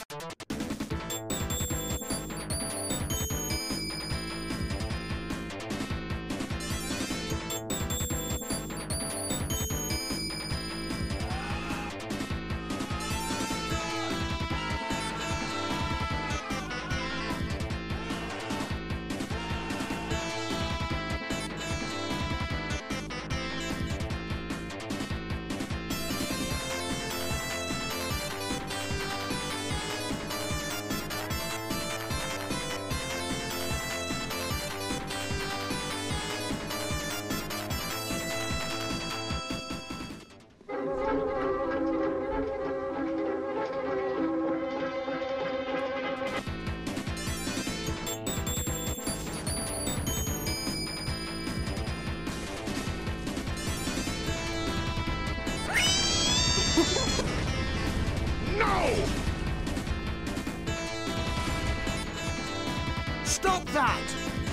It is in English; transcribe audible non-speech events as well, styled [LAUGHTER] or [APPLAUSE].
you [LAUGHS] No! Stop that!